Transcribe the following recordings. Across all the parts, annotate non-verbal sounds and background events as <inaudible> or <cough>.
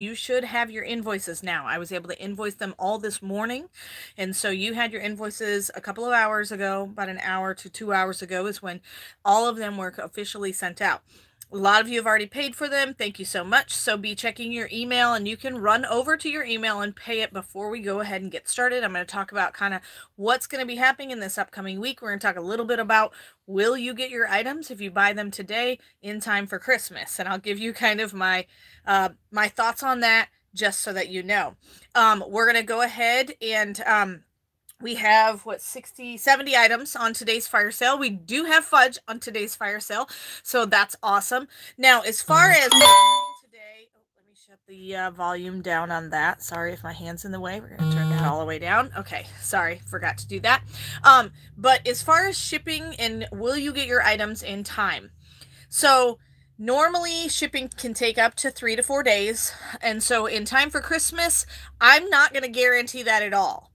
you should have your invoices now. I was able to invoice them all this morning. And so you had your invoices a couple of hours ago, about an hour to two hours ago is when all of them were officially sent out. A lot of you have already paid for them. Thank you so much. So be checking your email and you can run over to your email and pay it before we go ahead and get started. I'm going to talk about kind of what's going to be happening in this upcoming week. We're going to talk a little bit about will you get your items if you buy them today in time for Christmas? And I'll give you kind of my uh, my thoughts on that just so that you know. Um, we're going to go ahead and um, we have what 60 70 items on today's fire sale. We do have fudge on today's fire sale so that's awesome. Now as far as today oh, let me shut the uh, volume down on that. Sorry if my hands in the way. We're going to turn that all the way down. Okay sorry forgot to do that. Um but as far as shipping and will you get your items in time? So Normally, shipping can take up to three to four days. And so, in time for Christmas, I'm not going to guarantee that at all.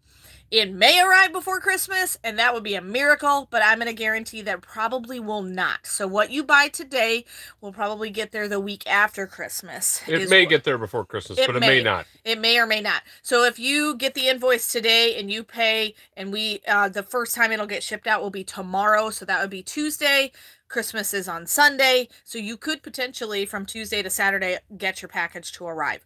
It may arrive before Christmas, and that would be a miracle, but I'm going to guarantee that probably will not. So, what you buy today will probably get there the week after Christmas. It may what, get there before Christmas, it but it may, may, not. It may or may not. So, if you get the invoice today and you pay, and we, uh, the first time it'll get shipped out will be tomorrow. So, that would be Tuesday. Christmas is on Sunday. So, you could potentially from Tuesday to Saturday get your package to arrive.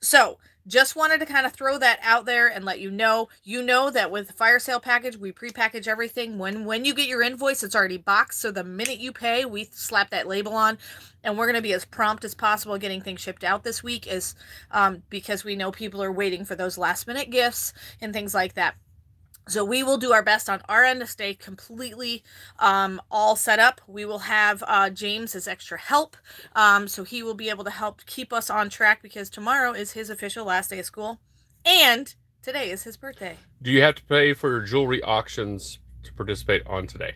So, just wanted to kind of throw that out there and let you know. You know that with the fire sale package we pre-package everything. When when you get your invoice it's already boxed. So the minute you pay we slap that label on and we're going to be as prompt as possible getting things shipped out this week is um, because we know people are waiting for those last minute gifts and things like that so we will do our best on our end to stay completely um, all set up. We will have uh, James as extra help. Um, so he will be able to help keep us on track because tomorrow is his official last day of school. And today is his birthday. Do you have to pay for jewelry auctions to participate on today?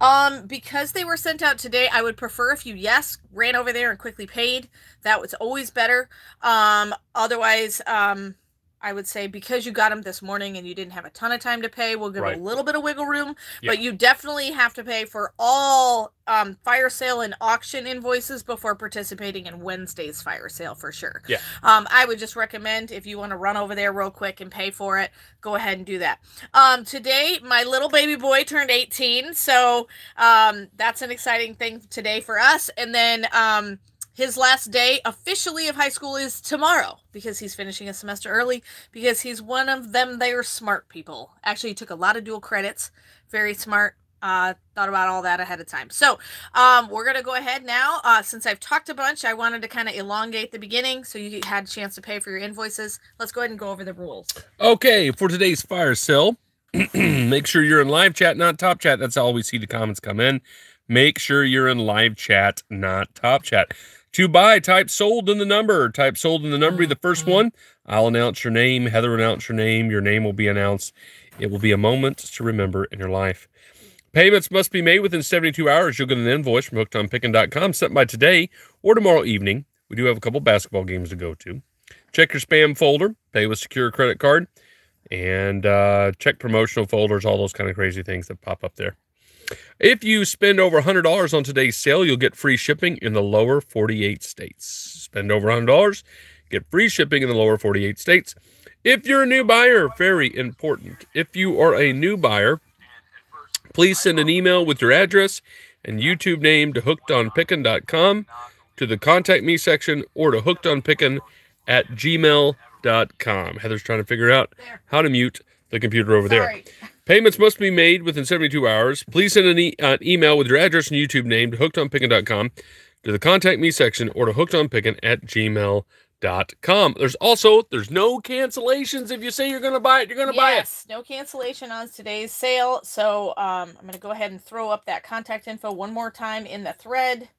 Um, because they were sent out today, I would prefer if you yes ran over there and quickly paid. That was always better. Um, otherwise, um, I would say because you got them this morning and you didn't have a ton of time to pay, we'll give right. a little bit of wiggle room. Yeah. But you definitely have to pay for all um, fire sale and auction invoices before participating in Wednesday's fire sale for sure. Yeah. Um, I would just recommend if you want to run over there real quick and pay for it, go ahead and do that. Um, today, my little baby boy turned 18, so um, that's an exciting thing today for us. And then um, his last day officially of high school is tomorrow because he's finishing a semester early because he's one of them they're smart people. Actually he took a lot of dual credits. Very smart. Uh thought about all that ahead of time. So um we're gonna go ahead now. Uh since i've talked a bunch i wanted to kind of elongate the beginning so you had a chance to pay for your invoices. Let's go ahead and go over the rules. Okay for today's fire sale <clears throat> make sure you're in live chat not top chat. That's how we see the comments come in. Make sure you're in live chat not top chat to buy, type sold in the number. Type sold in the number, be the first mm-hmm. one. I'll announce your name. Heather announce your name. Your name will be announced. It will be a moment to remember in your life. Payments must be made within 72 hours. You'll get an invoice from hookedonpickin.com sent by today or tomorrow evening. We do have a couple basketball games to go to. Check your spam folder, pay with secure credit card, and uh, check promotional folders, all those kind of crazy things that pop up there. If you spend over $100 on today's sale, you'll get free shipping in the lower 48 states. Spend over $100, get free shipping in the lower 48 states. If you're a new buyer, very important. If you are a new buyer, please send an email with your address and YouTube name to hookedonpickin.com, to the contact me section, or to hookedonpickin at gmail.com. Heather's trying to figure out how to mute the computer over there. Payments must be made within 72 hours. Please send an, e- uh, email with your address and YouTube name to hookedonpickin.com to the contact me section or to hookedonpickin at gmail.com. There's also, there's no cancellations. If you say you're going to buy it, you're going to yes, buy it. Yes, no cancellation on today's sale. So um, I'm going to go ahead and throw up that contact info one more time in the thread.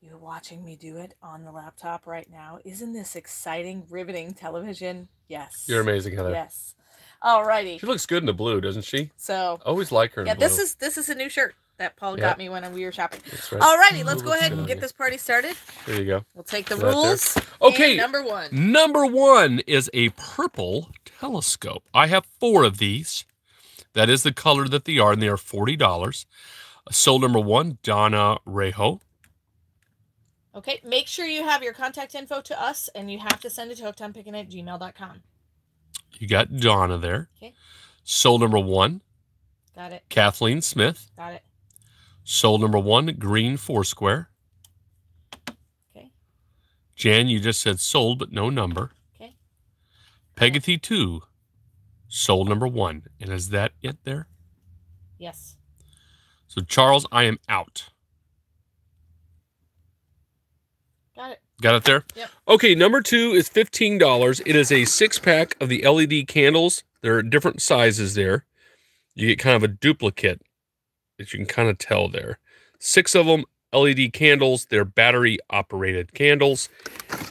You're watching me do it on the laptop right now. Isn't this exciting, riveting television? Yes. You're amazing, Heather. Yes. Alrighty. She looks good in the blue, doesn't she? So always like her. yeah, this is this is a new shirt that Paul got me when we were shopping. Right. Alrighty, let's go ahead and get this party started. There you go. We'll take the rules. Okay. number one. Number one is a purple telescope. I have four of these. That is the color that they are, and they are forty dollars. Sold number one, Donna Rejo. Okay, make sure you have your contact info to us and you have to send it to hookedonpicking at gmail.com. You got Donna there. Okay. Soul number one, Got it. Kathleen Smith. Got it. Soul number one, Green Foursquare. Okay. Jan, you just said sold, but no number. Okay. Pegathy 2, soul number one. And is that it there? Yes. So, Charles, I am out. Got it. There? Yep. Okay, number two is $15. It is a six pack of the LED candles. There are different sizes there. You get kind of a duplicate that you can kind of tell there. Six of them, LED candles. They're battery operated candles.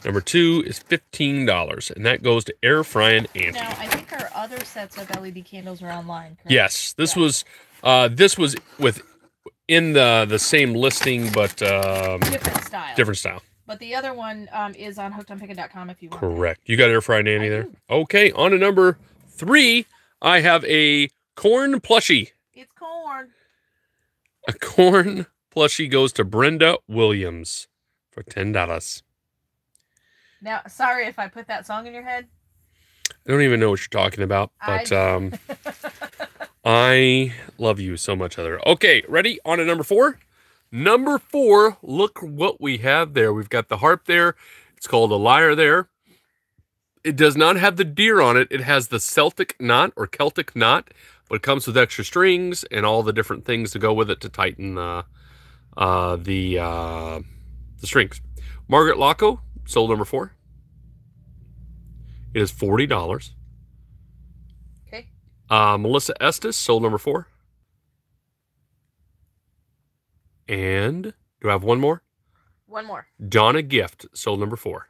Number two is $15, and that goes to Air Frying Auntie. Now, I think our other sets of LED candles are online, correct? Yes, this Yeah. was uh this was with in the the same listing but um Different style. different style. But the other one um, is on hookedonpicking.com if you want. Correct. You got air fry Annie I there? do. Okay, on to number three. I have a corn plushie. It's corn. A corn plushie goes to Brenda Williams for ten dollars. Now, sorry if I put that song in your head. I don't even know what you're talking about, but I- um <laughs> I love you so much, Heather. Okay, ready? On to number four. Number four, look what we have there. We've got the harp there. It's called a lyre there. It does not have the deer on it. It has the Celtic knot or Celtic knot, but it comes with extra strings and all the different things to go with it to tighten the uh, the uh, the strings. Margaret Laco, sold number four. It is forty dollars. Okay. Uh, Melissa Estes, sold number four. And do I have one more? One more. Donna Gift, sold number four.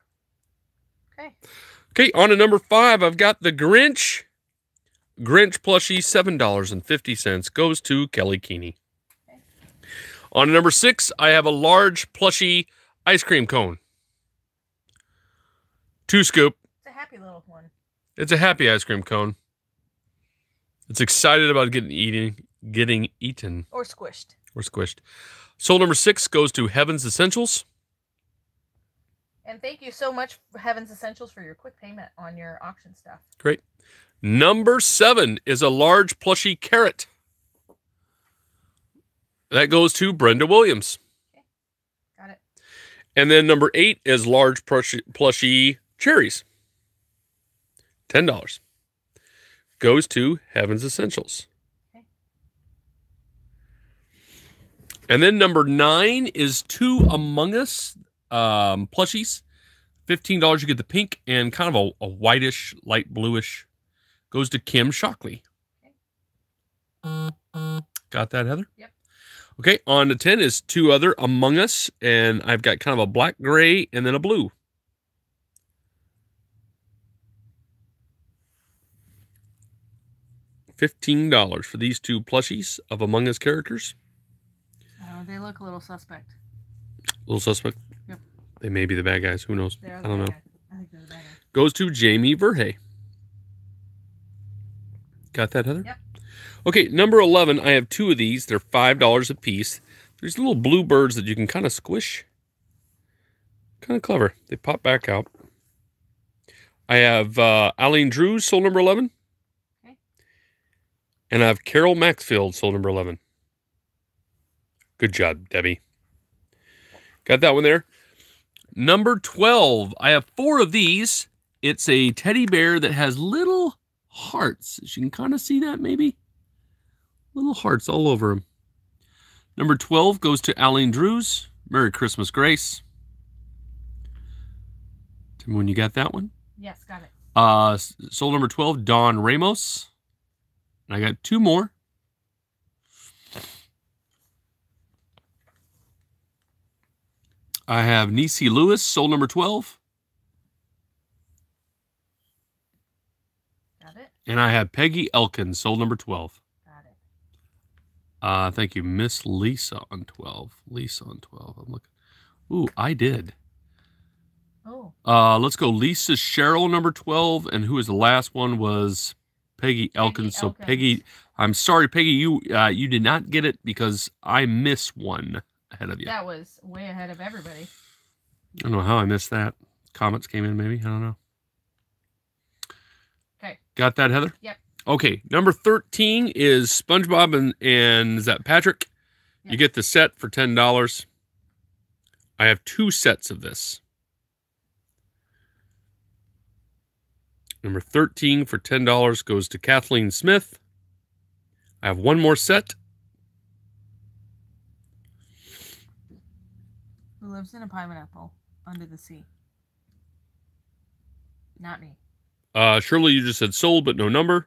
Okay. Okay, on to number five. I've got the Grinch. Grinch plushie, $7.50 goes to Kelly Keeney. Okay. On to number six, I have a large plushie ice cream cone. Two scoop. It's a happy little one. It's a happy ice cream cone. It's excited about getting eating, getting eaten Or squished. or squished. Soul number six goes to Heaven's Essentials. And thank you so much, Heaven's Essentials, for your quick payment on your auction stuff. Great. Number seven is a large plushy carrot. That goes to Brenda Williams. Got it. And then number eight is large plushy, plushy cherries. $10. Goes to Heaven's Essentials. And then number nine is two Among Us um, plushies. $15. You get the pink and kind of a, a whitish, light bluish. Goes to Kim Shockley. Got that, Heather? Yep. Okay, on to 10 is two other Among Us, and I've got kind of a black gray and then a blue. $15 for these two plushies of Among Us characters. They look a little suspect. A little suspect. Yep. They may be the bad guys. Who knows? I don't know. bad guy. I think they're the bad guy. Goes to Jamie Verhey. Got that, Heather? Yep. Okay, number 11. I have two of these. They're $5 a piece. There's little blue birds that you can kind of squish. Kind of clever. They pop back out. I have uh, Eileen Drews, soul number 11. Okay. And I have Carol Maxfield, soul number 11. Good job, Debbie. Got that one there. Number 12. I have four of these. It's a teddy bear that has little hearts. You can kind of see that maybe. Little hearts all over him. Number 12 goes to Aline Drews. Merry Christmas, Grace. Me when you got that one. Yes, got it. Uh, soul number 12, Don Ramos. And I got two more. I have Nisi Lewis, soul number 12. Got it. And I have Peggy Elkins, soul number 12. Got it. Uh, thank you, Miss Lisa on 12. Lisa on 12. I'm looking. Ooh, I did. Oh, Uh, let's go. Lisa Cheryl, number 12. And who was the last one was Peggy Elkins. so Elkins. Peggy, I'm sorry, Peggy, you uh, you did not get it because I miss one ahead of you. that was way ahead of everybody. I don't know how I missed that. Comments came in, maybe. I don't know. Okay. Got that, Heather? Yep. Okay. Number 13 is SpongeBob and, and is that Patrick? You get the set for $10. I have two sets of this. Number 13 for $10 goes to Kathleen Smith. I have one more set. Who lives in a pineapple under the sea? Not me. Uh, Shirley, you just said sold, but no number.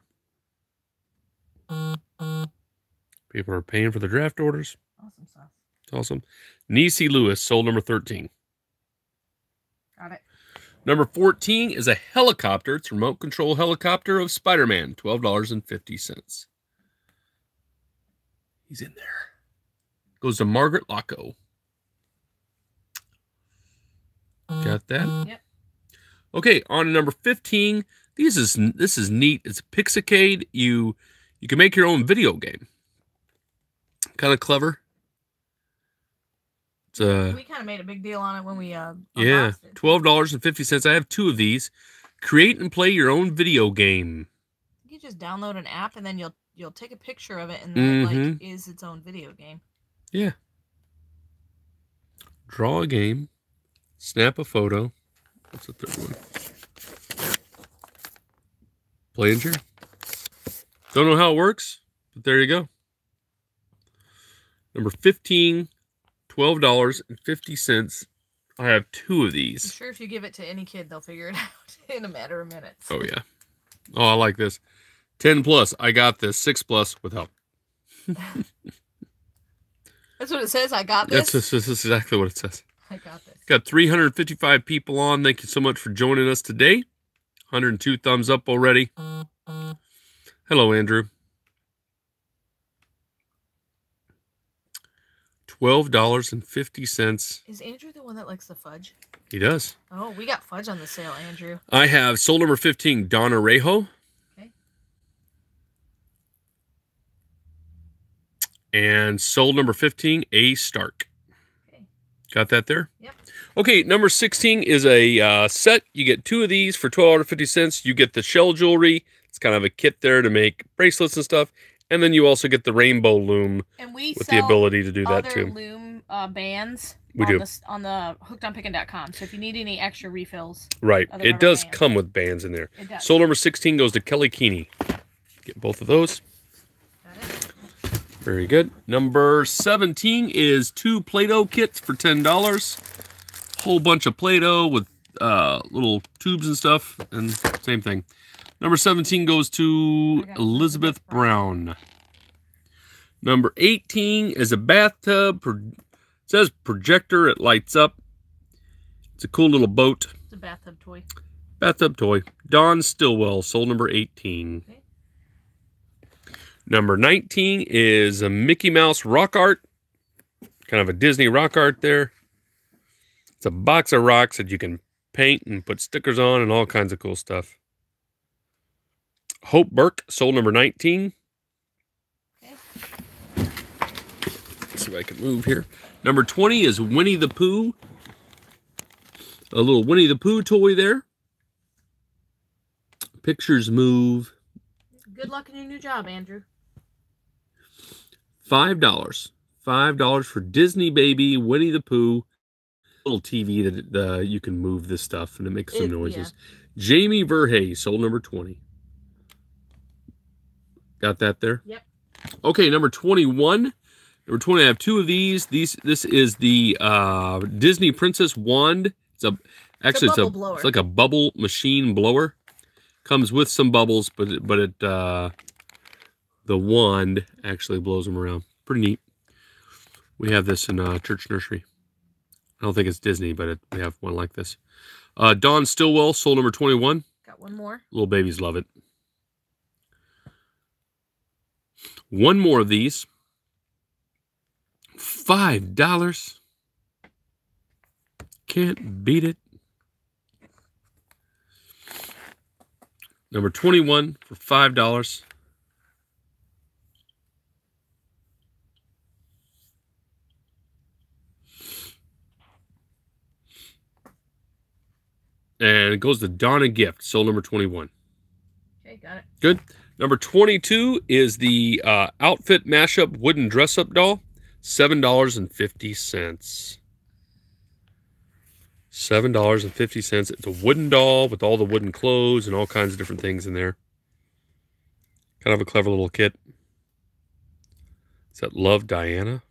People are paying for the draft orders. Awesome sauce. It's awesome. Nisi Lewis, sold number 13. Got it. Number 14 is a helicopter. It's a remote control helicopter of Spider Man, $12.50. He's in there. Goes to Margaret Locko. Got that? Yep. Okay, on to number 15. This is this is neat. It's Pixicade. You you can make your own video game. Kind of clever. It's a we kind of made a big deal on it when we uh yeah, twelve dollars and fifty cents. I have two of these. Create and play your own video game. You just download an app and then you'll you'll take a picture of it and then it like Mhm. is its own video game. Yeah. Draw a game. Snap a photo. What's the third one? Share. Don't know how it works, but there you go. Number 15, $12.50. I have two of I'm these. sure if you give it to any kid, they'll figure it <laughs> out in a matter of minutes. Oh, yeah. Oh, I like this. 10 plus. I got this. 6 plus with help. <laughs> That's what it says. I got this. That's, this is exactly what it says. I got this. Got 355 people on. Thank you so much for joining us today. 102 thumbs up already. Hello, Andrew. $12.50. Is Andrew the one that likes the fudge? He does. Oh, we got fudge on the sale, Andrew. I have soul number 15, Donna Rejo. Okay. And soul number 15, A Stark. Got that there? Yep. Okay, number 16 is a uh, set. You get two of these for $12.50. You get the shell jewelry. It's kind of a kit there to make bracelets and stuff. And then you also get the rainbow loom And we with the ability to do that too. loom uh, bands We on do. the on the hookedonpickin.com. So if you need any extra refills, Right. It does bands. come with bands in there. it does. Soul number 16 goes to Kelly Keeney. Get both of those. Very good. Number 17 is two Play-Doh kits for $10. Whole bunch of Play-Doh with uh, little tubes and stuff. And same thing. Number 17 goes to Elizabeth Brown. Number 18 is a bathtub. Pro- it says projector. It lights up. It's a cool little boat. It's a bathtub toy. Bathtub toy. Don Stillwell, sold number 18. Okay. Number 19 is a Mickey Mouse rock art. Kind of a Disney rock art there. It's a box of rocks that you can paint and put stickers on and all kinds of cool stuff. Hope Burke, sold number 19. Let's see if I can move here. Number 20 is Winnie the Pooh. A little Winnie the Pooh toy there. Pictures move. Good luck in your new job, Andrew. Five dollars. Five dollars for Disney Baby Winnie the Pooh. Little TV that uh, you can move this stuff and it makes some It- noises. Jamie Verhey, sold number twenty. Got that there. Yep. Okay, number twenty-one. Number twenty. I have two of these. These. This is the uh, Disney Princess wand. It's a actually it's a, bubble blower. it's like a bubble machine blower. Comes with some bubbles, but it, but it uh, the wand actually blows them around. Pretty neat. We have this in uh, church nursery. I don't think it's Disney, but it, we have one like this. Uh, Dawn Stillwell, soul number 21. Got one more. Little babies love it. One more of these. Five dollars. Can't beat it. Number 21 for five dollars. And it goes to Donna Gift, sold number 21. Okay, got it. Good. Number 22 is the uh, Outfit Mashup Wooden Dress Up Doll, $7.50. $7.50. It's a wooden doll with all the wooden clothes and all kinds of different things in there. Kind of a clever little kit. Is that Love Diana?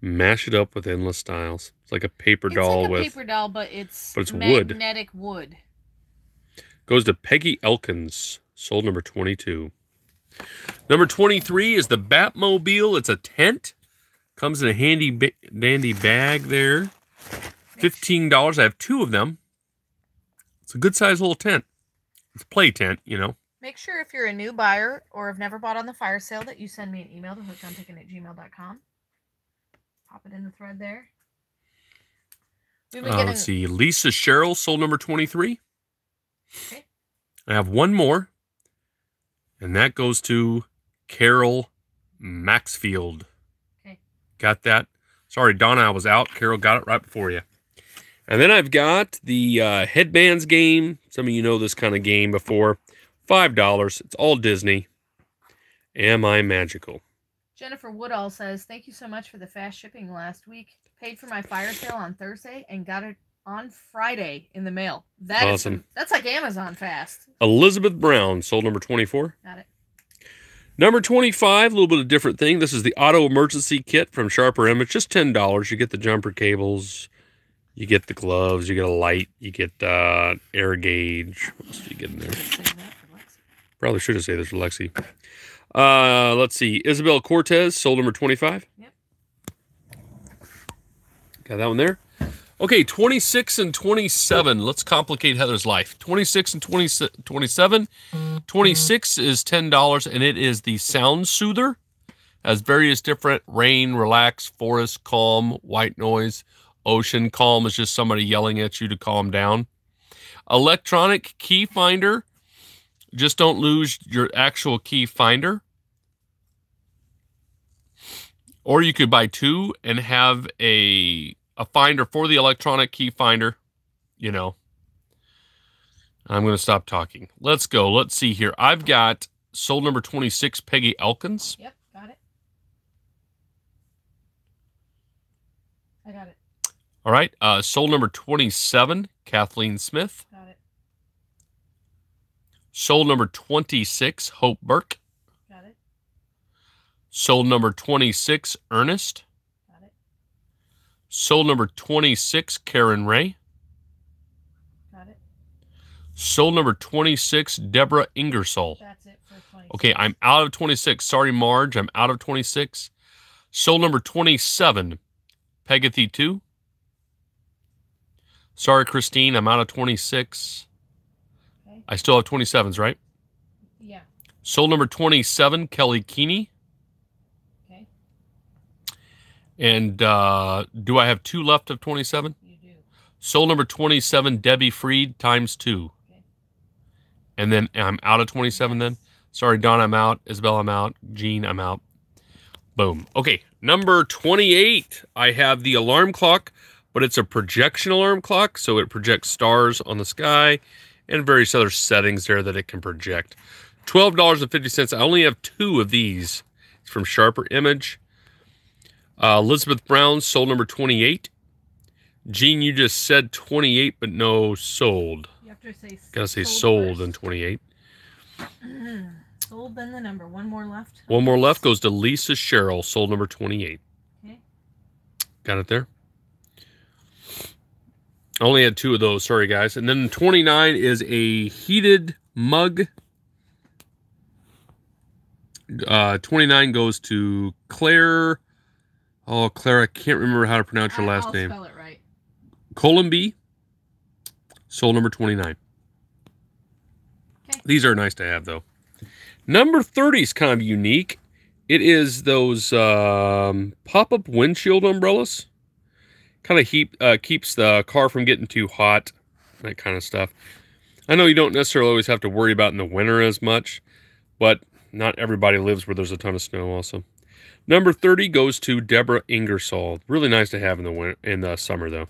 Mash it up with endless styles. It's like a paper It's doll like a with paper doll, but it's but it's wood. magnetic wood. goes to Peggy Elkins, sold number 22. Number 23 is the Batmobile. It's a tent. Comes in a handy dandy bag there. $15. I have two of them. It's a good sized little tent. It's a play tent, you know. Make sure if you're a new buyer or have never bought on the fire sale that you send me an email to hookedonpicking at gmail.com. Pop it in the thread there. We've been Uh, getting let's see. Lisa Cheryl, soul number 23. Okay. I have one more. And that goes to Carol Maxfield. Okay. Got that? Sorry, Donna, I was out. Carol got it right before you. And then I've got the uh, headbands game. Some of you know this kind of game before. $5. It's all Disney. Am I magical? Jennifer Woodall says, Thank you so much for the fast shipping last week. Paid for my fire sale on Thursday and got it on Friday in the mail. That is Awesome. some- that's like Amazon fast. Elizabeth Brown, sold number 24. Got it. Number 25, a little bit of different thing. This is the auto emergency kit from Sharper Image. Just $10. You get the jumper cables, you get the gloves, you get a light, you get uh, air gauge. What else do you get in there? Save that for Lexi. Probably should have said this for Lexi. Uh, let's see. Isabel Cortez, sold number 25. Yep. Got that one there. Okay, 26 and 27. Let's complicate Heather's life. 26 and 20, 27. 26 is $10, and it is the Sound Soother. Has various different rain, relax, forest, calm, white noise, ocean. Calm is just somebody yelling at you to calm down. Electronic key finder. Just don't lose your actual key finder. Or you could buy two and have a a finder for the electronic key finder. You know. I'm going to stop talking. Let's go. Let's see here. I've got sold number 26, Peggy Elkins. Yep, got it. I got it. All right. Uh, sold number 27, Kathleen Smith. Got it. Sold number 26, Hope Burke. Got it. Sold number 26, Ernest. Sold number 26, Karen Ray. Got it. Sold number 26, Deborah Ingersoll. That's it for 20. Okay, I'm out of 26. Sorry, Marge. I'm out of 26. Soul number 27, Pegathy 2. Sorry, Christine. I'm out of 26. Okay. I still have 27s, right? Yeah. Soul number 27, Kelly Keeney. Okay. And uh, do I have two left of 27? You do. Sold number 27, Debbie Freed times two. Okay. And then I'm out of 27 then? Sorry, Don, I'm out. Isabel, I'm out. Jean, I'm out. Boom. Okay, number 28. I have the alarm clock, but it's a projection alarm clock, so it projects stars on the sky and various other settings there that it can project. $12.50. I only have two of these. It's from Sharper Image. Uh, Elizabeth Brown, sold number 28. Gene, you just said 28, but no sold. You have to say Gotta say sold in 28. <clears throat> sold, then the number. One more left. One more left goes to Lisa Sherrill, sold number 28. Okay. Got it there? I only had two of those. Sorry, guys. And then 29 is a heated mug. Uh, 29 goes to Claire. Oh, Claire, I can't remember how to pronounce your last I'll name. spell it right. Columby, sold number 29. Okay. These are nice to have, though. Number 30 is kind of unique. It is those um, pop up windshield umbrellas. Kind of heap, uh, keeps the car from getting too hot, that kind of stuff. I know you don't necessarily always have to worry about in the winter as much, but not everybody lives where there's a ton of snow, also. Number 30 goes to Deborah Ingersoll. Really nice to have in the winter, in the summer, though.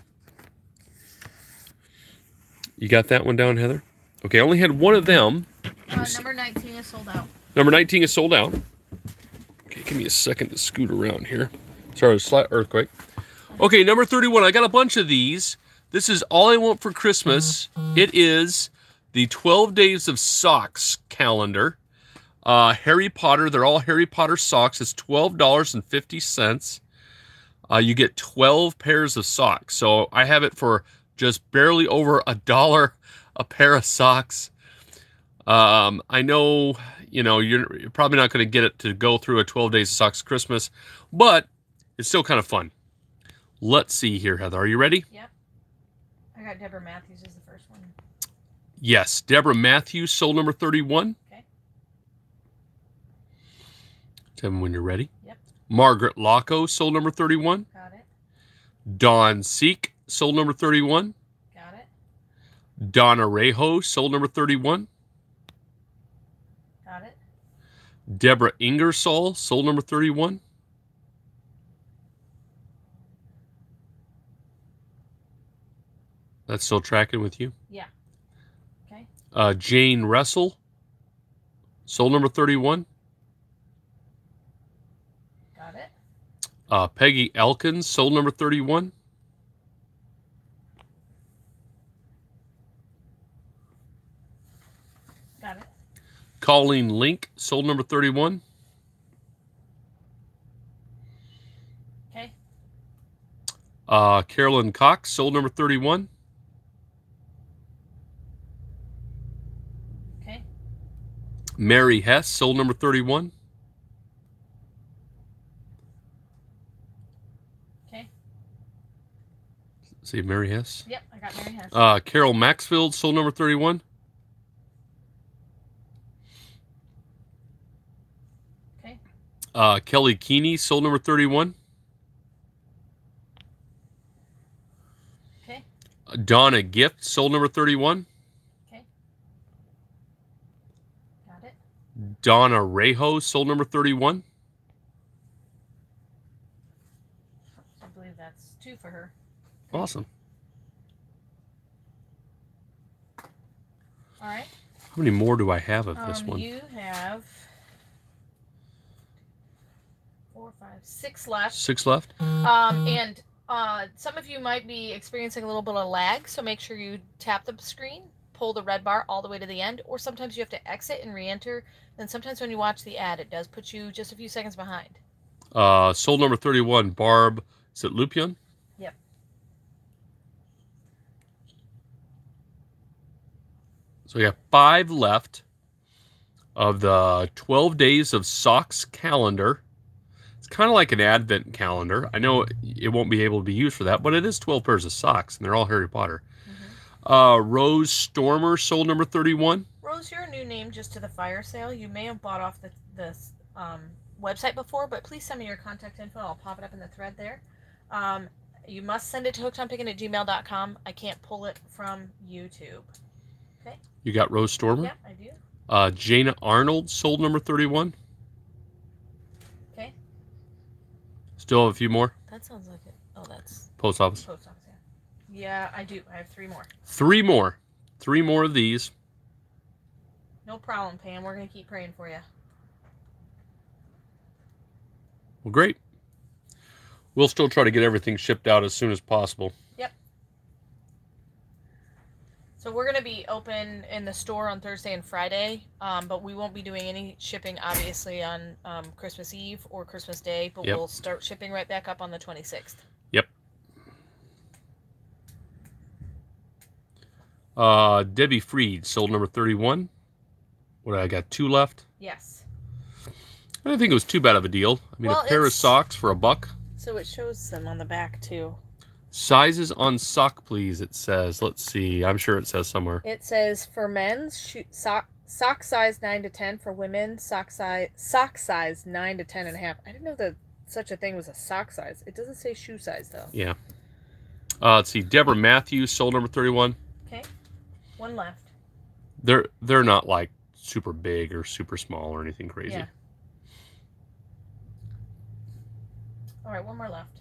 You got that one down, Heather? Okay, I only had one of them. Uh, number 19 is sold out. Number 19 is sold out. Okay, give me a second to scoot around here. Sorry, a slight earthquake. Okay, number 31. I got a bunch of these. This is all I want for Christmas. It is the 12 Days of Socks calendar. Uh, Harry Potter. They're all Harry Potter socks. It's $12.50. Uh, you get 12 pairs of socks. So I have it for just barely over a dollar a pair of socks. Um, I know, you know, you're, you're probably not going to get it to go through a 12 days of socks Christmas, but it's still kind of fun. Let's see here, Heather. Are you ready? Yep. I got Deborah Matthews as the first one. Yes. Deborah Matthews, soul number 31. Me when you're ready. Yep. Margaret Locko, soul number 31. Got it. Dawn Seek, soul number 31. Got it. Donna Rejo, soul number 31. Got it. Deborah Ingersoll, soul number 31. That's still tracking with you. Yeah. Okay. Uh, Jane Russell, soul number 31. Got it. Uh, Peggy Elkins, soul number 31. Got it. Colleen Link, soul number 31. Okay. Uh, Carolyn Cox, soul number 31. Okay. Mary Hess, soul number 31. Okay. See, Mary Hess. Yep. I got Mary Hess. Uh, Carol Maxfield, soul number 31. okay. Uh, Kelly Keeney, soul number 31. Okay. Uh, Donna Gift, soul number 31. Okay. Got it. Donna Rejo, soul number 31. I believe that's two for her. Awesome. All right. How many more do I have of this Um, one? You have four, five, six left. Six left? Um, and uh, some of you might be experiencing a little bit of lag, so make sure you tap the screen, pull the red bar all the way to the end, or sometimes you have to exit and re-enter. Then sometimes when you watch the ad, it does put you just a few seconds behind. Uh, soul number 31, Barb. Is it Lupion? So we have five left of the 12 days of socks calendar. It's kind of like an advent calendar. I know it won't be able to be used for that, but it is 12 pairs of socks, and they're all Harry Potter. Uh, Rose Stormer, soul number 31. Rose, you're a new name just to the fire sale. You may have bought off the this um, website before, but please send me your contact info. I'll pop it up in the thread there. Um, you must send it to hookedonpicking at gmail.com. I can't pull it from YouTube. You got Rose Stormer. Yep, I do. Uh, Jana Arnold, sold number 31. Okay. Still have a few more. That sounds like it. Oh, that's Post office. post office. Yeah. yeah, I do. I have three more. Three more. Three more of these. No problem, Pam. We're gonna keep praying for you. Well, great. We'll still try to get everything shipped out as soon as possible. So we're gonna be open in the store on Thursday and Friday, um, but we won't be doing any shipping, obviously, on um, Christmas Eve or Christmas Day. But Yep. we'll start shipping right back up on the 26th. Uh, Debbie Freed, sold number 31. What, I got two left? Yes. I didn't think it was too bad of a deal. I mean, Well, a pair of it's- socks for a buck. So it shows them on the back too. Sizes on sock, please, it says. Let's see. I'm sure it says somewhere. It says for men's shoe, sock sock size nine to ten. For women, sock size sock size nine to ten and a half. I didn't know that such a thing was a sock size. It doesn't say shoe size though. Yeah. Uh, let's see. Deborah Matthews, sold number 31. Okay. One left. They're they're not like super big or super small or anything crazy. Yeah. All right, one more left.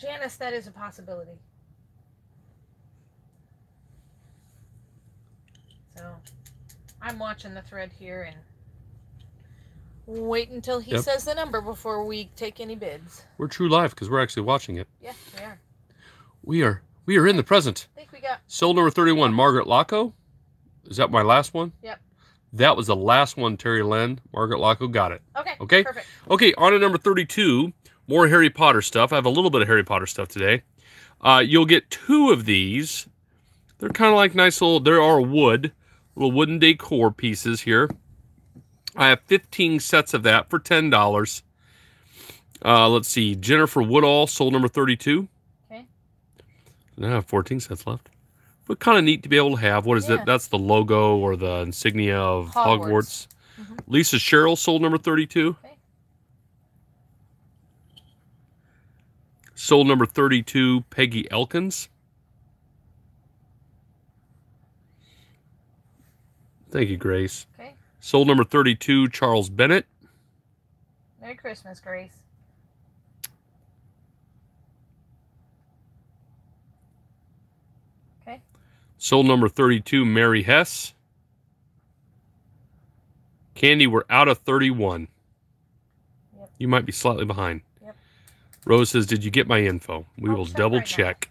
Janice, that is a possibility. So I'm watching the thread here and wait until he Yep. says the number before we take any bids. We're true live because we're actually watching it. Yeah, we are. We are we are in the present. I think we got Sold number 31, Margaret Laco. Is that my last one? Yep. That was the last one, Terry Len. Margaret Laco got it. okay. Okay. Perfect. Okay, on to number 32, more Harry Potter stuff. I have a little bit of Harry Potter stuff today. Uh, you'll get two of these. They're kind of like nice little, there are wood, little wooden decor pieces here. I have 15 sets of that for $10. Uh, let's see, Jennifer Woodall, sold number 32. Okay. I have 14 sets left. But kind of neat to be able to have. What is Yeah. it? That's the logo or the insignia of Hogwarts. Hogwarts. Mhm. Lisa Sherrill sold number 32. Okay. Sold number 32, Peggy Elkins. Thank you, Grace. Okay. Sold number 32, Charles Bennett. Merry Christmas, Grace. Okay. Sold number 32, Mary Hess. Candy, we're out of 31. Yep. You might be slightly behind. Rose says, Did you get my info? We I'll will check double right now. check.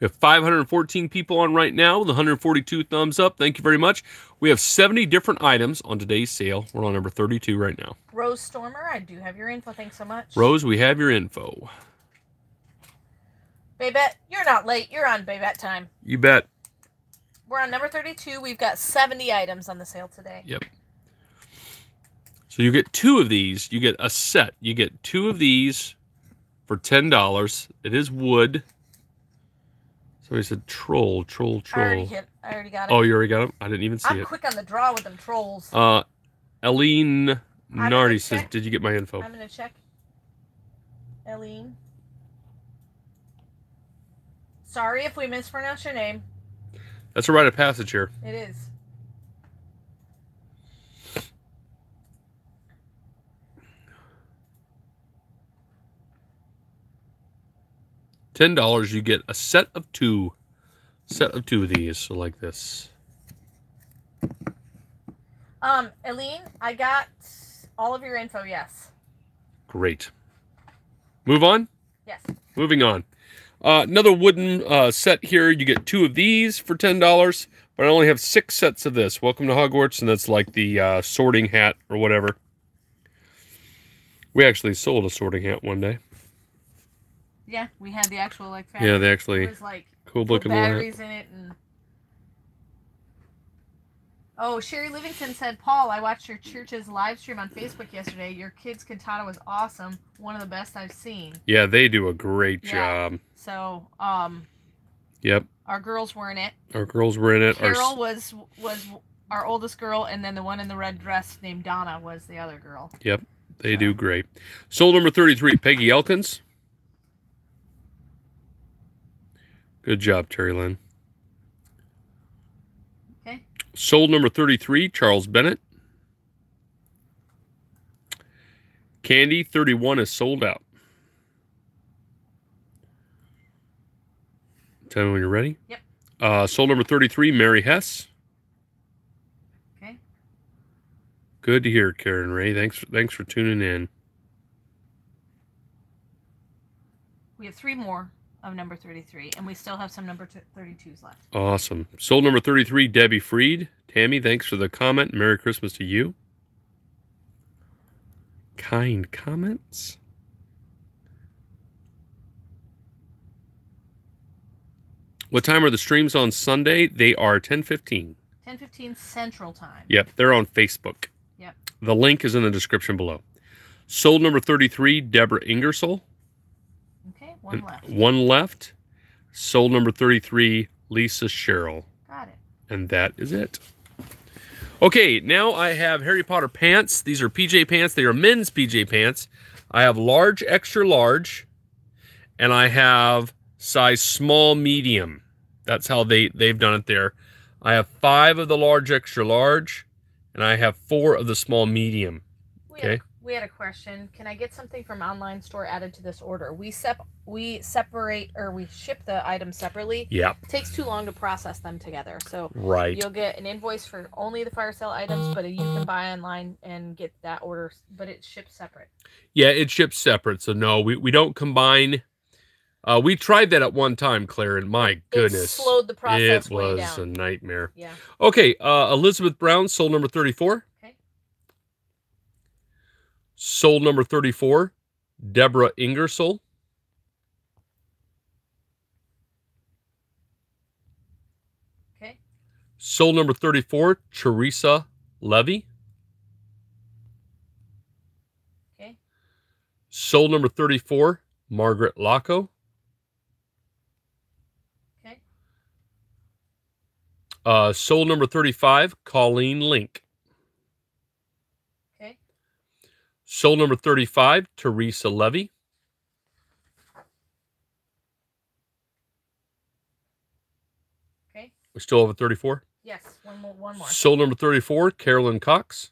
We have 514 people on right now with 142 thumbs up. Thank you very much. We have 70 different items on today's sale. We're on number 32 right now. Rose Stormer, I do have your info. Thanks so much. Rose, we have your info. Babette, you're not late. You're on Babette time. You bet. We're on number 32. We've got 70 items on the sale today. Yep. So you get two of these. You get a set. You get two of these for ten dollars. It is wood. Somebody said troll, troll, I already troll. hit. I already got it. Oh, you already got them. I didn't even see it. I'm quick on the draw with them trolls. Uh, Eileen gonna Nardi says, check. "Did you get my info?" I'm gonna check. Eileen. Sorry if we mispronounced your name. That's a rite of passage here. It is. Ten dollars, you get a set of two. Set of two of these, so like this. Um, Eileen, I got all of your info. Yes. Great. Move on. Yes. Moving on. Uh, another wooden uh, set here. You get two of these for ten dollars, but I only have six sets of this. Welcome to Hogwarts, and that's like the uh, sorting hat or whatever. We actually sold a sorting hat one day. Yeah, we had the actual like. Yeah, they It actually was like cool looking batteries in it and. Oh, Sherry Livingston said, Paul, I watched your church's live stream on Facebook yesterday. Your kid's cantata was awesome. One of the best I've seen. Yeah, they do a great Yeah. job. So, um, Yep, our girls were in it. our girls were in it. Our Carol was was our oldest girl, and then the one in the red dress named Donna was the other girl. Yep, they do great. Soul number 33, Peggy Elkins. Good job, Terry Lynn. Sold number 33, Charles Bennett. Candy 31 is sold out. Tell me when you're ready. Yep. Uh, sold number 33, Mary Hess. Okay. Good to hear, Karen Ray. Thanks, thanks for tuning in. We have three more of number 33, and we still have some number 32s left. Awesome. Sold number 33, Debbie Freed. Tammy, thanks for the comment. Merry Christmas to you. Kind comments. What time are the streams on Sunday? They are 10:15. 10:15 Central Time. Yep, they're on Facebook. Yep. The link is in the description below. Sold number 33, Deborah Ingersoll. One uh, left. One left. Sold number 33, Lisa Sherrill. Got it. And that is it. Okay, now I have Harry Potter pants. These are PJ pants. They are men's PJ pants. I have large, extra large, and I have size small, medium. That's how they they've done it there. I have five of the large extra large, and I have four of the small medium. Okay. We had a question. Can I get something from online store added to this order? We sep we separate or we ship the items separately. Yeah, It takes too long to process them together. So right. you'll get an invoice for only the fire sale items, but you can buy online and get that order, but it's shipped separate. Yeah, it ships separate. So no, we, we don't combine. Uh, we tried that at one time, Claire, and my It goodness, slowed the process it was a nightmare. Yeah. Okay, uh, Elizabeth Brown, soul number 34. Soul number 34, Deborah Ingersoll. Okay. Soul number 34, Teresa Levy. Okay. Soul number 34, Margaret Laco. Okay. Uh, soul number 35, Colleen Link. Okay. Soul number 35, Teresa Levy. Okay. We still have a 34. Yes. One more. One more. Soul number 34, Carolyn Cox.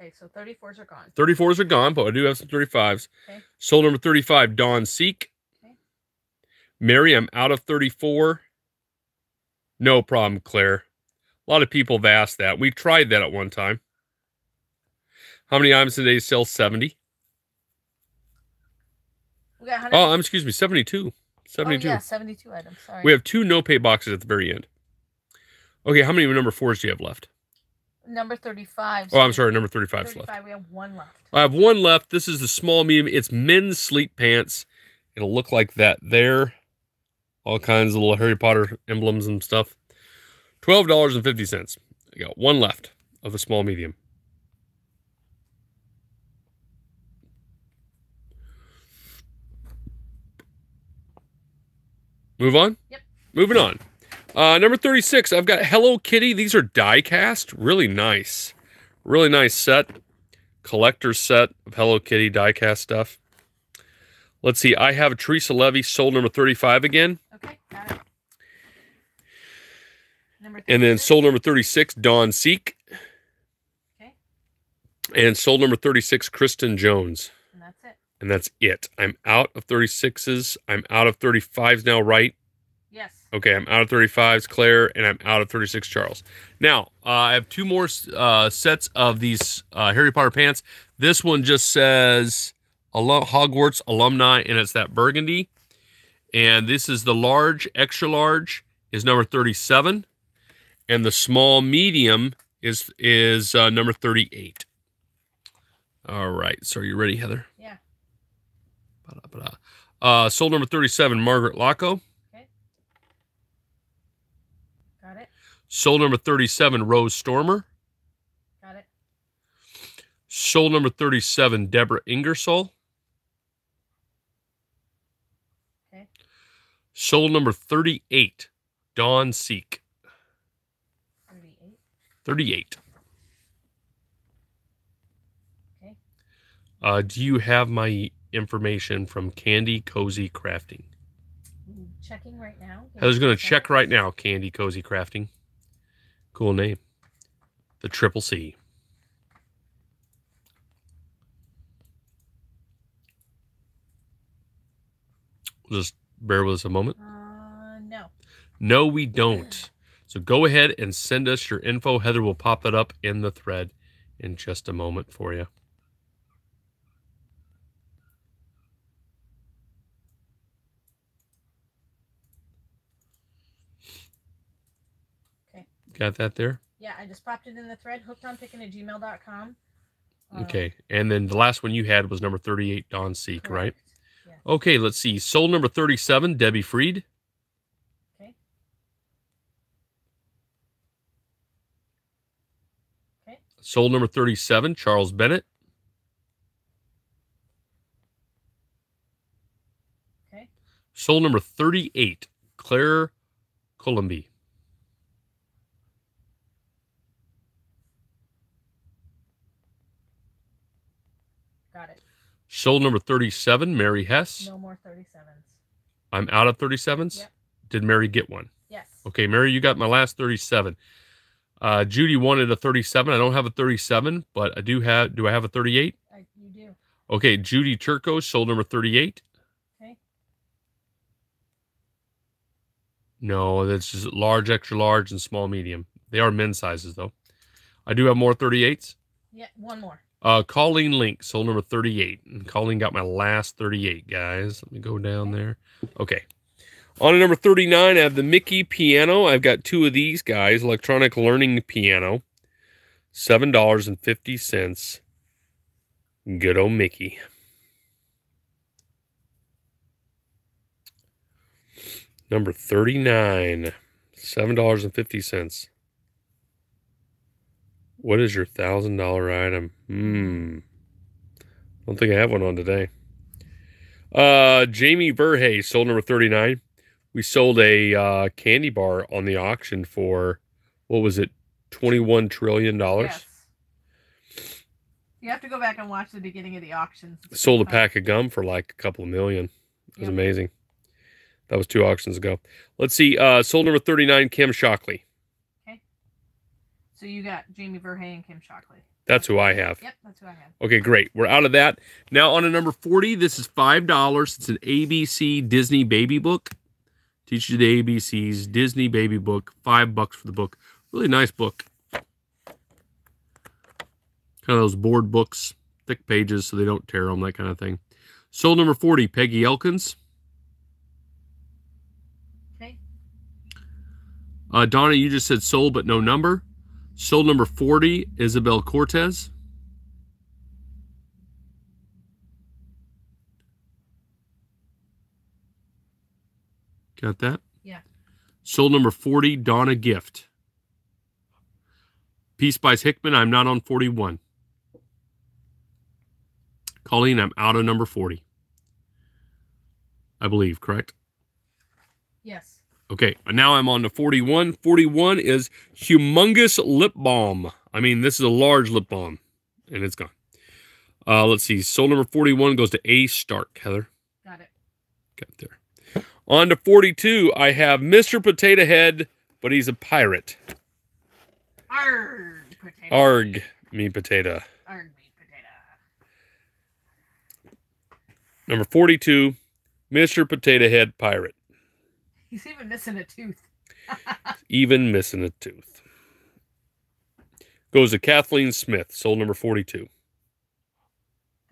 Okay. So 34s are gone. 34s are gone, but I do have some 35s. Okay. Soul number 35, Dawn Seek. Okay. Mary, I'm out of 34. No problem, Claire. A lot of people have asked that. We tried that at one time. How many items today sell? 70. We got 100. Oh, um, excuse me, 72. 72. Oh, yeah, 72 items. Sorry. We have two no pay boxes at the very end. Okay, how many number fours do you have left? number 35. Oh, I'm sorry, number 35 is left. We have one left. I have one left. This is the small medium. It's men's sleep pants. It'll look like that there. All kinds of little Harry Potter emblems and stuff. Twelve dollars and fifty cents. I got one left of the small medium. Move on. Yep. Moving on. Uh, number thirty-six. I've got Hello Kitty. These are die cast. Really nice. Really nice set collector's set of Hello Kitty diecast stuff. Let's see. I have a Teresa Levy soul number 35 again. Okay. Got it. Number And then 36. soul number 36, Dawn Seek. Okay. And soul number 36, Kristen Jones. And that's it. And that's it. I'm out of 36s. I'm out of 35s now, right? Yes. Okay, I'm out of 35s, Claire, and I'm out of 36, Charles. Now, uh, I have two more uh, sets of these uh, Harry Potter pants. This one just says alum- Hogwarts alumni, and it's that burgundy. And this is the large, extra large, is number 37, and the small medium is is uh, number 38. All right, so are you ready, Heather? Uh, sold number 37, Margaret Laco. Got it. Soul number 37, Rose Stormer. Got it. Soul number 37, Deborah Ingersoll. Okay. Soul number 38, Dawn Seek. 38. 38. Okay. Uh, do you have my information from Candy Cozy Crafting? Checking right now. Heather's me going to check right now, Candy Cozy Crafting. Cool name. The Triple C. Just bear with us a moment. Uh, no. No, we don't. So go ahead and send us your info. Heather will pop that up in the thread in just a moment for you. Got that there? Yeah, I just popped it in the thread. hooked on picking at gmail.com. Uh, Okay. And then the last one you had was number 38, Dawn Seek, right? Yeah. Okay, let's see. Soul number 37, Debbie Freed. Okay. Okay. Soul number 37, Charles Bennett. Okay. Soul number 38, Claire Colombi. Got it. Soul number 37, Mary Hess. No more 37s. I'm out of 37s. Yep. Did Mary get one? Yes. Okay, Mary, you got my last 37. Uh, Judy wanted a 37. I don't have a 37, but I do have. Do I have a 38? I, you do. Okay, Judy Turco, sold number 38. Okay. No, that's just large, extra large, and small, medium. They are men's sizes, though. I do have more 38s. Yeah, one more. Uh, Colleen Link, soul number 38. And Colleen got my last 38, guys. Let me go down there. Okay. On to number 39, I have the Mickey piano. I've got two of these guys, electronic learning piano. $7.50. Good old Mickey. Number 39, $7.50. What is your thousand dollar item? Hmm. I don't think I have one on today. Uh, Jamie Verhey sold number 39. We sold a uh, candy bar on the auction for what was it? 21 trillion dollars. Yes. You have to go back and watch the beginning of the auctions. Sold a pack of gum for like a couple of million. It was Yep. amazing. That was two auctions ago. Let's see. Uh, sold number 39, Kim Shockley. So you got Jamie Verhey and Kim Shockley. That's who I have. Yep, that's who I have. Okay, great. We're out of that. Now on to number 40. This is $5. It's an ABC Disney baby book. Teach you the ABCs, Disney baby book. Five bucks for the book. Really nice book. Kind of those board books, thick pages so they don't tear them, that kind of thing. Sold number 40, Peggy Elkins. Okay. Uh, Donna, you just said sold but no number. Sold number 40, Isabel Cortez. Got that? Yeah. Sold number 40, Donna Gift. Peace buys Hickman. I'm not on 41. Colleen, I'm out of number 40. I believe, correct? Yes. Okay, now I'm on to 41. 41 is humongous lip balm. I mean, this is a large lip balm, and it's gone. Uh, let's see. Soul number 41 goes to A Stark, Heather. Got it. Got it there. On to 42, I have Mr. Potato Head, but he's a pirate. Arg, potato. Arg, me potato. Arg, meat potato. Number 42, Mr. Potato Head Pirate. He's even missing a tooth. <laughs> Even missing a tooth. Goes to Kathleen Smith, soul number 42.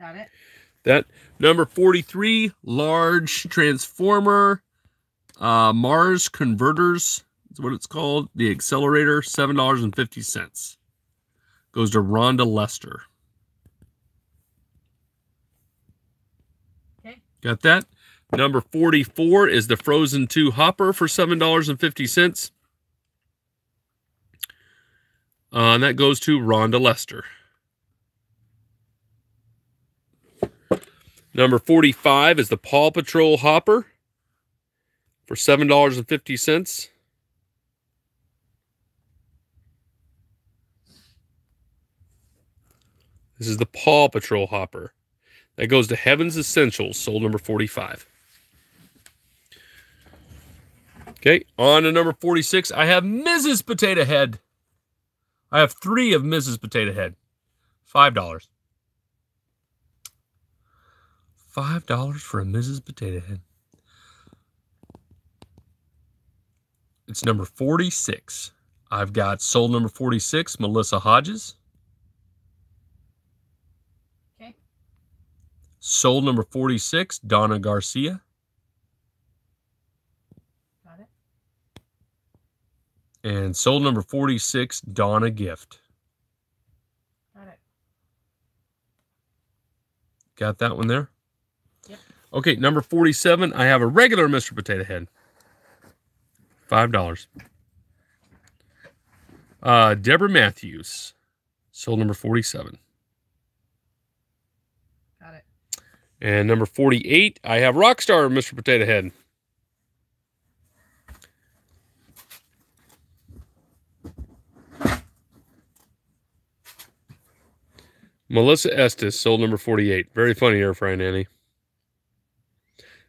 Got it. That number 43, large transformer, uh, Mars converters is what it's called. The accelerator, $7.50. Goes to Rhonda Lester. Okay. Got that? Number 44 is the Frozen 2 Hopper for $7.50. Uh, and that goes to Rhonda Lester. Number 45 is the Paw Patrol Hopper for $7.50. This is the Paw Patrol Hopper. That goes to Heaven's Essentials, sold number 45. Okay, on to number 46. I have Mrs. Potato Head. I have three of Mrs. Potato Head. $5. Five dollars for a Mrs. Potato Head. It's number 46. I've got sold number 46, Melissa Hodges. Okay. Sold number 46, Donna Garcia. Got it. And sold number 46, Donna Gift. Got it. Got that one there? Yep. Okay, number 47, I have a regular Mr. Potato Head. $5. Uh, Deborah Matthews, sold number 47. Got it. And number 48, I have Rockstar Mr. Potato Head. Melissa Estes, sold number 48. Very funny air frying Annie.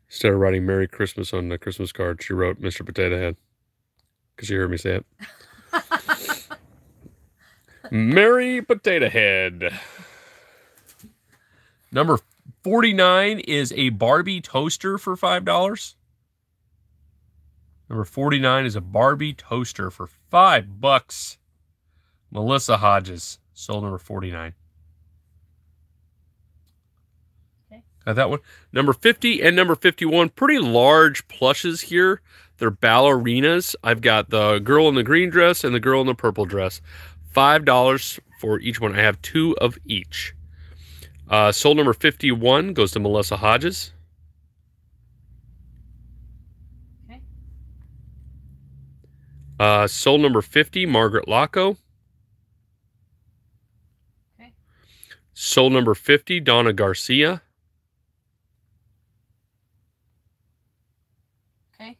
Instead of writing Merry Christmas on the Christmas card, she wrote Mr. Potato Head. Because you heard me say it. <laughs> Merry Potato Head. Number 49 is a Barbie toaster for $5. Number 49 is a Barbie toaster for 5 bucks. Melissa Hodges, sold number 49. Okay. Got that one. Number 50 and number 51, pretty large plushes here. They're ballerinas. I've got the girl in the green dress and the girl in the purple dress. $5 for each one. I have two of each. Uh, soul number 51 goes to Melissa Hodges. Okay. Uh, soul number 50, Margaret Locko. Okay. Soul number 50, Donna Garcia. Okay.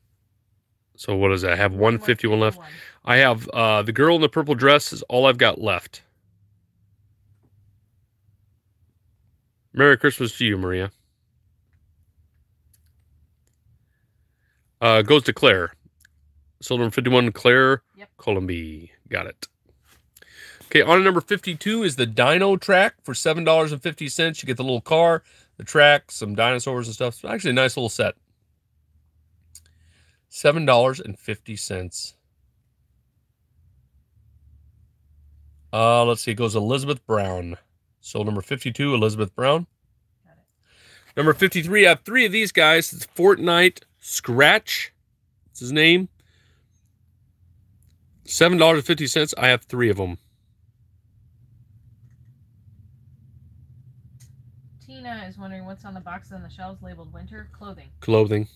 So what does that? I have 151 left. I have uh, the girl in the purple dress is all I've got left. Merry Christmas to you, Maria. Uh, goes to Claire. Sold number 51, Claire Yep. Colombi. Got it. Okay, on number 52 is the Dino Track for $7.50. You get the little car, the track, some dinosaurs and stuff. It's actually a nice little set. $7.50. Uh, let's see. It goes Elizabeth Brown. So number 52, Elizabeth Brown. Number 53, I have three of these guys. It's Fortnite Scratch. That's his name. $7.50. I have three of them. Tina is wondering what's on the boxes on the shelves labeled winter clothing. Clothing.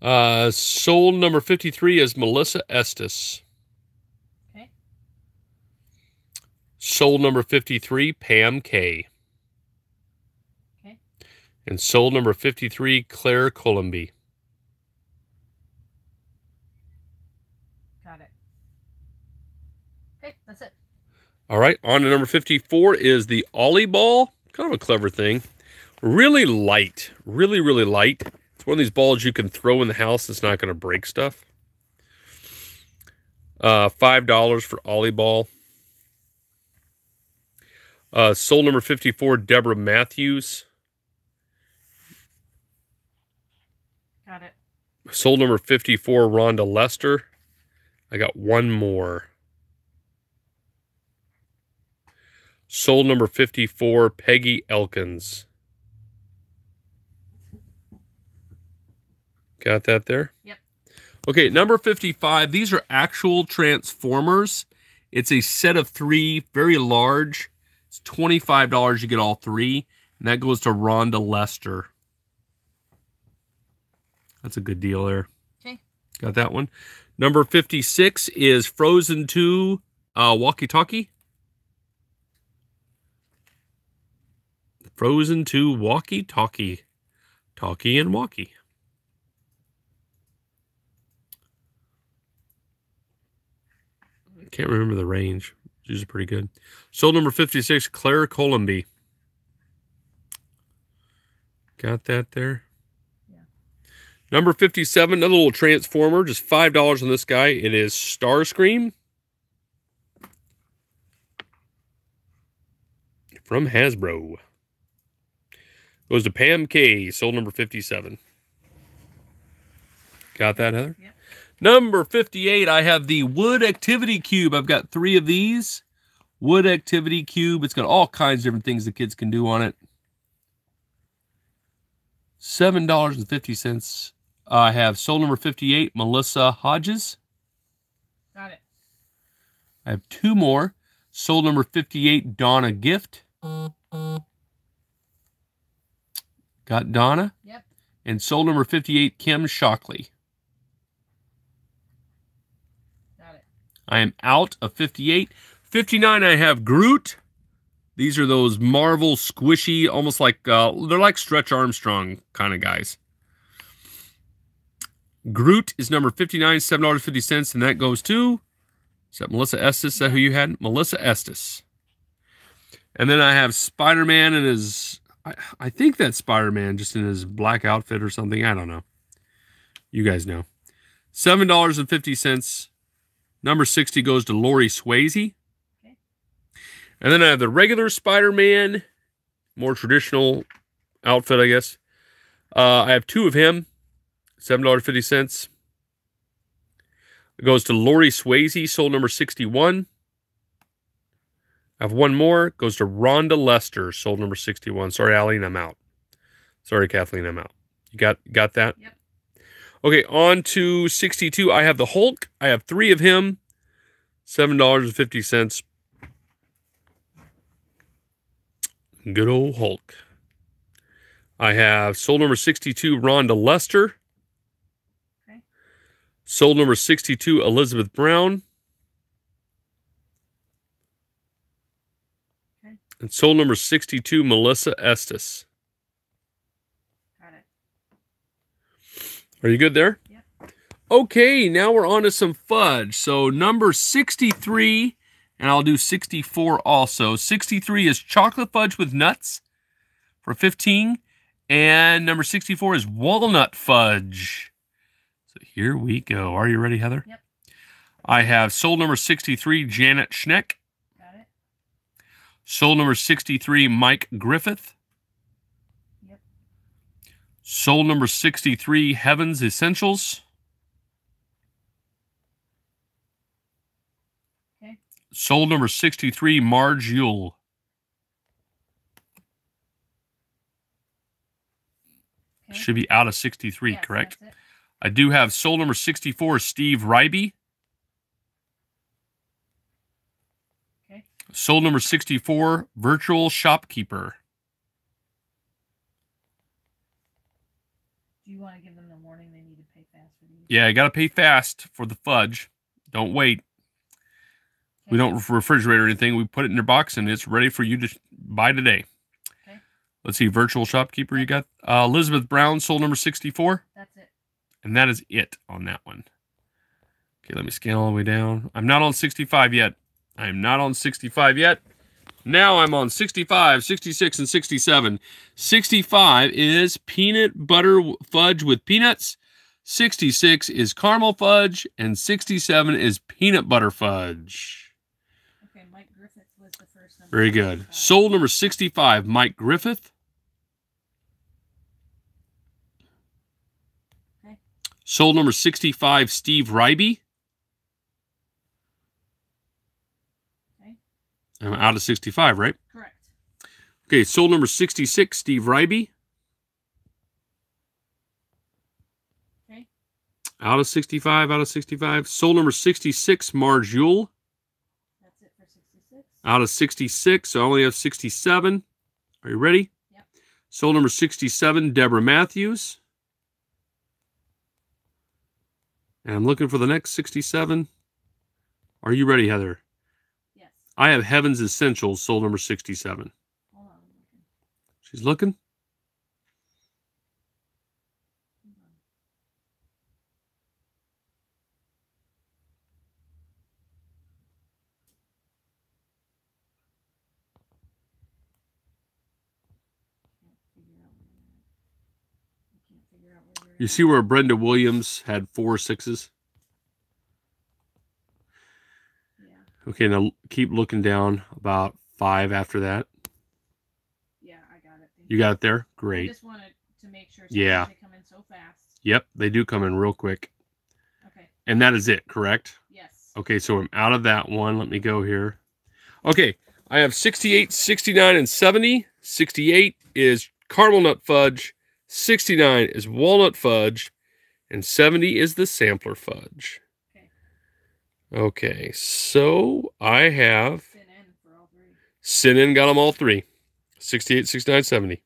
Uh, sold number 53 is Melissa Estes. Okay. Sold number 53, Pam K. Okay. And soul number 53, Claire Colombi. Got it. Okay, that's it. All right, on to number 54 is the Ollie Ball. Kind of a clever thing. Really light. Really, really light. It's one of these balls you can throw in the house that's not going to break stuff. Uh, $5 for Ollie Ball. Uh, soul number 54, Deborah Matthews. Got it. Soul number 54, Rhonda Lester. I got one more. Soul number 54, Peggy Elkins. Got that there? Yep. Okay, number 55. These are actual Transformers. It's a set of three, very large. It's $25. You get all three. And that goes to Rhonda Lester. That's a good deal there. Okay. Got that one. Number 56 is Frozen 2 uh, Walkie Talkie. Frozen 2 Walkie Talkie. Talkie and Walkie. Can't remember the range. Usually pretty good. Sold number 56, Claire Colombi. Got that there? Yeah. Number 57, another little transformer, just $5 on this guy. It is Starscream. From Hasbro. Goes to Pam K, sold number 57. Got that, Heather? Yep. Number 58, I have the Wood Activity Cube. I've got three of these. Wood Activity Cube. It's got all kinds of different things the kids can do on it. $7.50. I have soul number 58, Melissa Hodges. Got it. I have two more. Soul number 58, Donna Gift. Got Donna. Yep. And soul number 58, Kim Shockley. Got it. I am out of 58. 59, I have Groot. These are those Marvel squishy, almost like, uh, they're like Stretch Armstrong kind of guys. Groot is number 59, $7.50, and that goes to, is that Melissa Estes? Is that who you had? Melissa Estes. And then I have Spider Man and his I, I think that's Spider Man just in his black outfit or something. I don't know. You guys know. $7.50. Number 60 goes to Lori Swayze. Okay. And then I have the regular Spider Man, more traditional outfit, I guess. Uh, I have two of him, $7.50. It goes to Lori Swayze, sold number 61. I have one more. It goes to Rhonda Lester, sold number 61. Sorry, Aline, I'm out. Sorry, Kathleen, I'm out. You got got that? Yep. Okay, on to 62. I have the Hulk. I have three of him. $7.50. Good old Hulk. I have soul number 62, Rhonda Lester. Okay. Sold number 62, Elizabeth Brown. Okay. And soul number 62, Melissa Estes. Got it. Are you good there? Yep. Okay, now we're on to some fudge. So number 63, and I'll do 64 also. 63 is chocolate fudge with nuts for 15. And number 64 is walnut fudge. So here we go. Are you ready, Heather? Yep. I have sold number 63, Janet Schneck. Got it. Sold number 63, Mike Griffith. Sold number 63, Heavens Essentials. Okay. Sold number 63, Marge Yule. Okay. Should be out of 63, Yes, correct? I do have soul number 64, Steve Ryby. Okay. Sold number 64, Virtual Shopkeeper. Do you want to give them the warning they need to pay fast for these? Yeah, you got to pay fast for the fudge. Don't wait. We don't refrigerate or anything. We put it in your box and it's ready for you to buy today. Okay. Let's see, Virtual Shopkeeper, you got uh, Elizabeth Brown, sold number 64. That's it. And that is it on that one. Okay, let me scan all the way down. I'm not on 65 yet. I am not on 65 yet. Now I'm on 65, 66, and 67. 65 is peanut butter fudge with peanuts. 66 is caramel fudge. And 67 is peanut butter fudge. Okay, Mike Griffith was the first number. Very good. 65. Sold number 65, Mike Griffith. Okay. Sold number 65, Steve Ryby. Okay. I'm out of 65, right? Correct. Okay, sold number 66, Steve Ryby. Okay. Out of 65, out of 65. Sold number 66, Marge Yule. That's it for 66. Out of 66, so I only have 67. Are you ready? Yep. Sold number 67, Deborah Matthews. And I'm looking for the next 67. Are you ready, Heather? I have Heaven's Essentials, soul number 67. Hold on. I'm looking. She's looking. Hold on. Can't figure out where you're at. I can't figure out where you're You see where Brenda Williams had four sixes? Yeah. Okay, now keep looking down about five after that. Yeah, I got it. Thank You got it there? Great. I just wanted to make sure. Yeah. They come in so fast. Yep, they do come in real quick. Okay. And that is it, correct? Yes. Okay, so I'm out of that one. Let me go here. Okay, I have 68, 69, and 70. 68 is caramel nut fudge. 69 is walnut fudge. And 70 is the sampler fudge. Okay. So I have Fit in for all three. Sin in got them all three 68, 69, 70.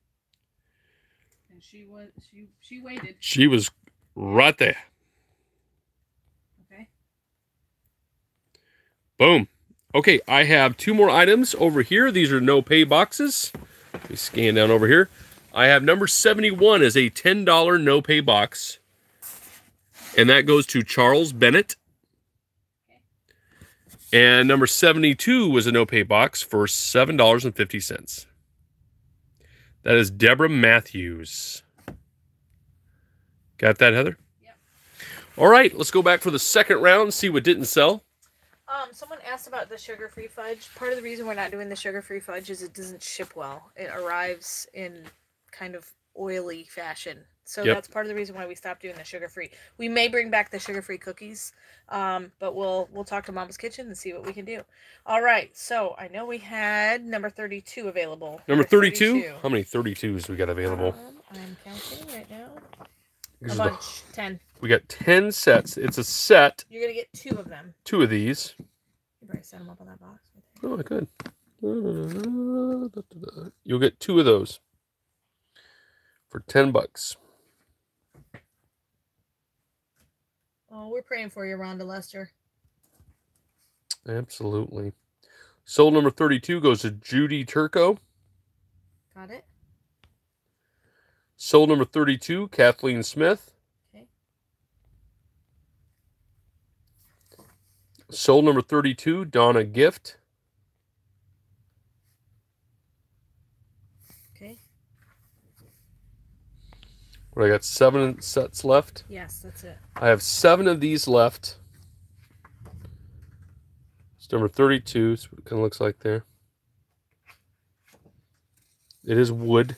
And she was she she waited. She was right there. Okay. Boom. Okay, I have two more items over here. These are no pay boxes. Let me scan down over here. I have number 71 as a $10 no pay box. And that goes to Charles Bennett. And number 72 was a no pay box for $7.50. That is Deborah Matthews. Got that, Heather? Yep. All right, let's go back for the second round, see what didn't sell. Um, someone asked about the sugar-free fudge. Part of the reason we're not doing the sugar-free fudge is it doesn't ship well. It arrives in kind of oily fashion. So Yep. that's part of the reason why we stopped doing the sugar-free. We may bring back the sugar-free cookies, um, but we'll we'll talk to Mama's Kitchen and see what we can do. All right. So I know we had number thirty-two available. Number 32? How many 32s we got available? Um, I'm counting right now. This A is the- bunch. Ten. we got 10 sets. It's a set, You're gonna get two of them. two of these. You probably set them up on that box. Oh, I could. <laughs> You'll get two of those for 10 bucks. Oh, we're praying for you, Rhonda Lester. Absolutely. Soul number 32 goes to Judy Turco. Got it. Soul number 32, Kathleen Smith. Okay. Soul number 32, Donna Gift. Okay. What I got seven sets left. Yes, that's it. I have seven of these left. It's number 32. That's what it kind of looks like there. It is wood.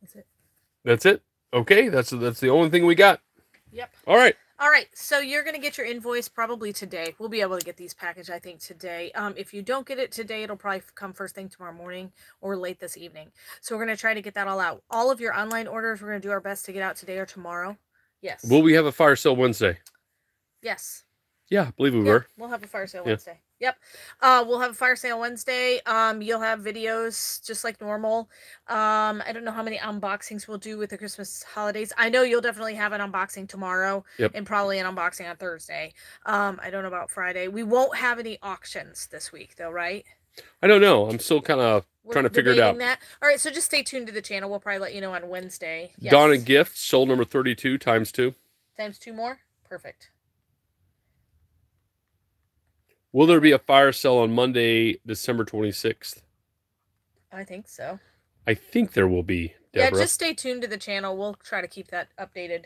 That's it. That's it. Okay, that's that's the only thing we got. Yep. All right. All right, so you're gonna get your invoice probably today. We'll be able to get these packaged, I think, today. Um, if you don't get it today, it'll probably come first thing tomorrow morning or late this evening. So we're gonna try to get that all out. All of your online orders, we're gonna do our best to get out today or tomorrow. Yes. Will we have a fire sale Wednesday? yes. Yeah, I believe we Yeah, were. we'll have a fire sale Yeah. Wednesday. Yep. Uh, we'll have a fire sale Wednesday. Um, you'll have videos just like normal. Um, I don't know how many unboxings we'll do with the Christmas holidays. I know you'll definitely have an unboxing tomorrow Yep. and probably an unboxing on Thursday. Um, I don't know about Friday. We won't have any auctions this week though, right? I don't know. I'm still kind of Trying to figure it out. That. All right, so just stay tuned to the channel. We'll probably let you know on Wednesday. Yes. Donna Gift, soul number 32 times two. Times two more. Perfect. Will there be a fire sale on Monday, December 26th? I think so. I think there will be, Deborah. Yeah, just stay tuned to the channel. We'll try to keep that updated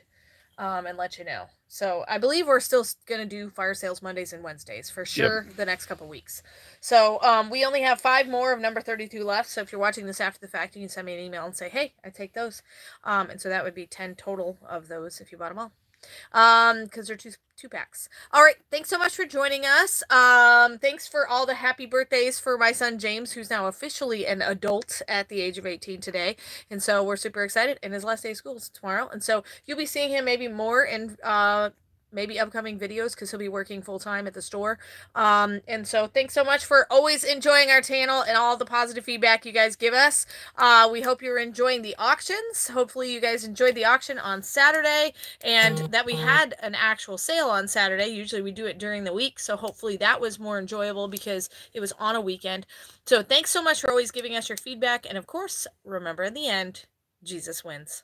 um, and let you know. So I believe we're still going to do fire sales Mondays and Wednesdays for sure the next couple weeks. So um, we only have five more of number 32 left. So if you're watching this after the fact, you can send me an email and say, hey, I take those. Um, and so that would be 10 total of those if you bought them all. Um, because they're two two packs. All right, thanks so much for joining us. Um, thanks for all the happy birthdays for my son James, who's now officially an adult at the age of 18 today. And so we're super excited. And his last day of school is tomorrow. And so you'll be seeing him maybe more in uh maybe upcoming videos because he'll be working full time at the store. Um, and so thanks so much for always enjoying our channel and all the positive feedback you guys give us. Uh, we hope you're enjoying the auctions. Hopefully you guys enjoyed the auction on Saturday and that we had an actual sale on Saturday. Usually we do it during the week. So hopefully that was more enjoyable because it was on a weekend. So thanks so much for always giving us your feedback. And of course, remember in the end, Jesus wins.